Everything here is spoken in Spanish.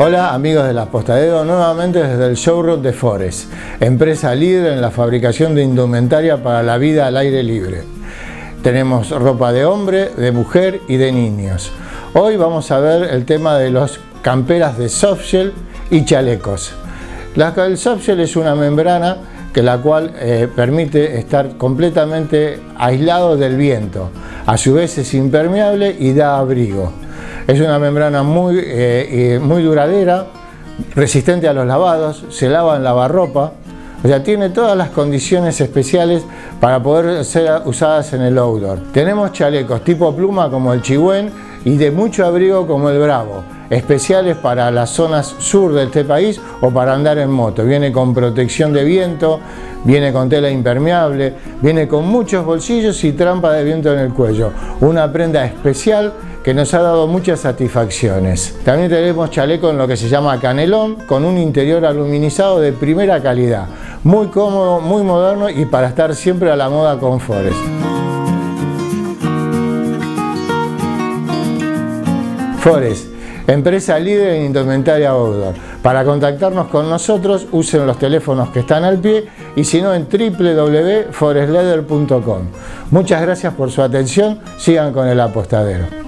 Hola amigos del Apostadero, nuevamente desde el showroom de Forest, empresa líder en la fabricación de indumentaria para la vida al aire libre. Tenemos ropa de hombre, de mujer y de niños. Hoy vamos a ver el tema de los camperas de softshell y chalecos. La, el softshell es una membrana que la cual eh, permite estar completamente aislado del viento. A su vez es impermeable y da abrigo. Es una membrana muy, eh, muy duradera, resistente a los lavados, se lava en lavarropa, o sea, tiene todas las condiciones especiales para poder ser usadas en el outdoor. Tenemos chalecos tipo pluma como el Chihuén y de mucho abrigo como el Bravo, especiales para las zonas sur de este país o para andar en moto. Viene con protección de viento, viene con tela impermeable, viene con muchos bolsillos y trampa de viento en el cuello. Una prenda especial que nos ha dado muchas satisfacciones. También tenemos chaleco en lo que se llama canelón, con un interior aluminizado de primera calidad, muy cómodo, muy moderno y para estar siempre a la moda con Forest. Forest, empresa líder en indumentaria outdoor. Para contactarnos con nosotros, usen los teléfonos que están al pie y si no en www.forestleather.com. Muchas gracias por su atención, sigan con el apostadero.